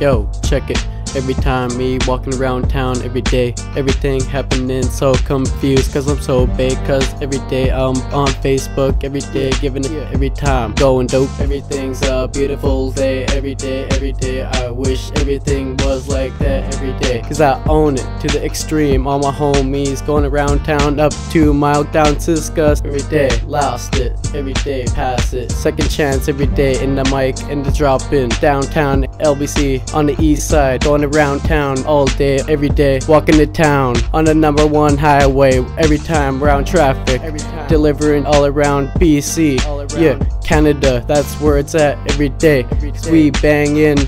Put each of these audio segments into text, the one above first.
Yo, check it. Every time me walking around town every day, everything happening so confused cause I'm so big cause every day I'm on Facebook every day giving it every time going dope everything's a beautiful day every day every day I wish everything was like that every day. Cause I own it to the extreme. All my homies going around town up two mile down to discuss every day lost it. Every day pass it. Second chance every day in the mic in the drop in downtown LBC on the east side. Going around town all day, every day. Walking to town on the number one highway. Every time around traffic. Delivering all around BC. Yeah, Canada, that's where it's at every day. We bang in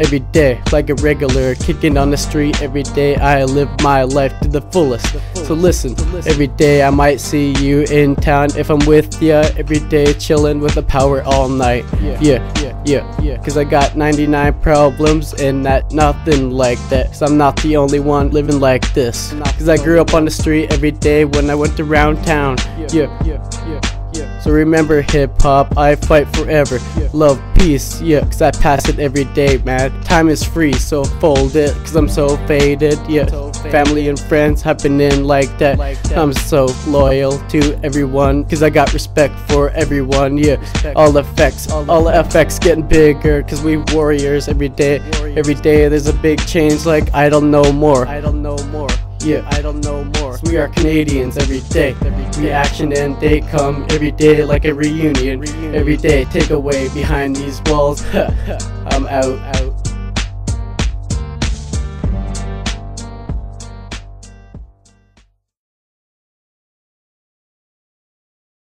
every day like a regular, kicking on the street every day. I live my life to the fullest. So listen, every day I might see you in town if I'm with ya. Every day chilling with the power all night. Yeah, yeah, yeah, yeah. Cause I got 99 problems and that nothing like that. Cause I'm not the only one living like this. Cause I grew up on the street every day when I went around town. Yeah, yeah, yeah. So remember hip hop, I fight forever. Yeah. Love, peace, yeah, cause I pass it every day, man. Time is free, so fold it, cause I'm so faded, yeah. So faded. Family and friends happening like that. like that. I'm so loyal to everyone, cause I got respect for everyone, yeah. Respect. All effects, all, all effects getting bigger, cause we warriors every day. Warriors. Every day there's a big change, like I don't know more. I don't know more. Yeah, I don't know more. We are Canadians every day. Reaction and they come every day like a reunion. Every day, take away behind these walls. I'm out. out.